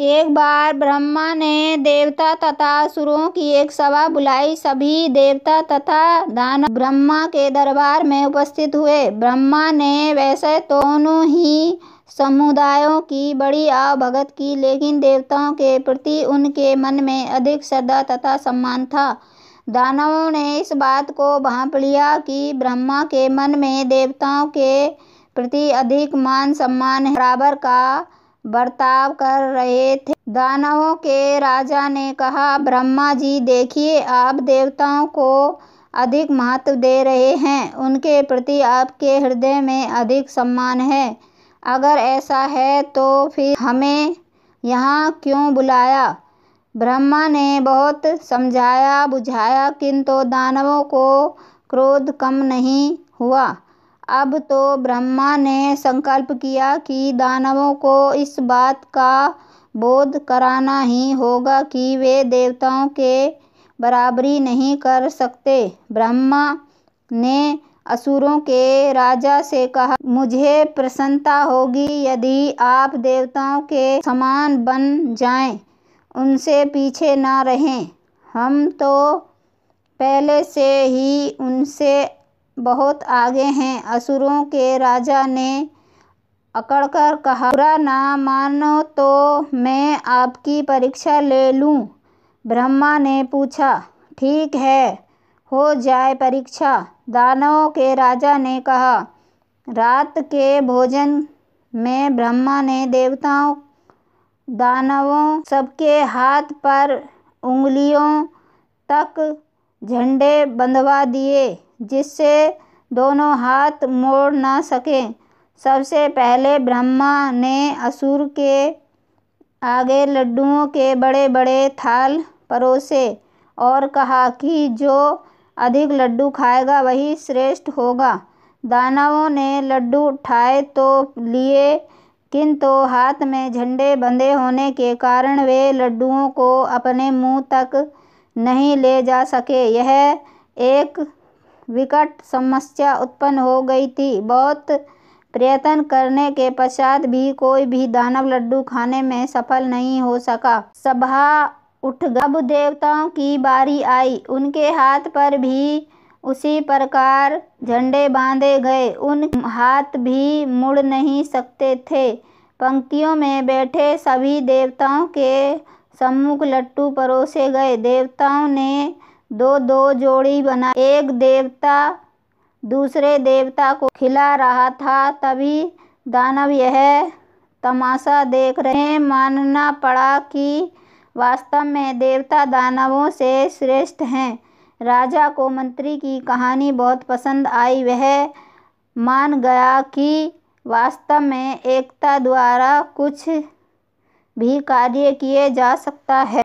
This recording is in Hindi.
एक बार ब्रह्मा ने देवता तथा असुरों की एक सभा बुलाई। सभी देवता तथा दानव ब्रह्मा के दरबार में उपस्थित हुए। ब्रह्मा ने वैसे दोनों ही समुदायों की बड़ी आवभगत की, लेकिन देवताओं के प्रति उनके मन में अधिक श्रद्धा तथा सम्मान था। दानवों ने इस बात को भांप लिया कि ब्रह्मा के मन में देवताओं के प्रति अधिक मान सम्मान बराबर का बर्ताव कर रहे थे। दानवों के राजा ने कहा, ब्रह्मा जी, देखिए, आप देवताओं को अधिक महत्व दे रहे हैं। उनके प्रति आपके हृदय में अधिक सम्मान है। अगर ऐसा है तो फिर हमें यहाँ क्यों बुलाया? ब्रह्मा ने बहुत समझाया बुझाया किंतु दानवों को क्रोध कम नहीं हुआ। अब तो ब्रह्मा ने संकल्प किया कि दानवों को इस बात का बोध कराना ही होगा कि वे देवताओं के बराबरी नहीं कर सकते। ब्रह्मा ने असुरों के राजा से कहा मुझे प्रसन्नता होगी यदि आप देवताओं के समान बन जाएँ, उनसे पीछे ना रहें। हम तो पहले से ही उनसे बहुत आगे हैं। असुरों के राजा ने अकड़कर कहा, बुरा ना मानो तो मैं आपकी परीक्षा ले लूँ। ब्रह्मा ने पूछा, ठीक है, हो जाए परीक्षा। दानवों के राजा ने कहा, रात के भोजन में ब्रह्मा ने देवताओं, दानवों सबके हाथ पर उंगलियों तक झंडे बंधवा दिए। जिससे दोनों हाथ मोड़ न सकें। सबसे पहले ब्रह्मा ने असुर के आगे लड्डुओं के बड़े बड़े थाल परोसे और कहा कि जो अधिक लड्डू खाएगा वही श्रेष्ठ होगा। दानवों ने लड्डू उठाए तो लिए, किंतु हाथ में झंडे बंधे होने के कारण वे लड्डुओं को अपने मुँह तक नहीं ले जा सके। यह एक विकट समस्या उत्पन्न हो गई थी। बहुत प्रयत्न करने के पश्चात भी कोई भी दानव लड्डू खाने में सफल नहीं हो सका। सभा उठ अब देवताओं की बारी आई। उनके हाथ पर भी उसी प्रकार झंडे बांधे गए। उन हाथ भी मुड़ नहीं सकते थे। पंक्तियों में बैठे सभी देवताओं के सम्मुख लट्टू परोसे गए। देवताओं ने दो दो जोड़ी बना। एक देवता दूसरे देवता को खिला रहा था, तभी दानव यह तमाशा देख रहे मानना पड़ा कि वास्तव में देवता दानवों से श्रेष्ठ हैं। राजा को मंत्री की कहानी बहुत पसंद आई। वह मान गया कि वास्तव में एकता द्वारा कुछ भी कार्य किए जा सकता है।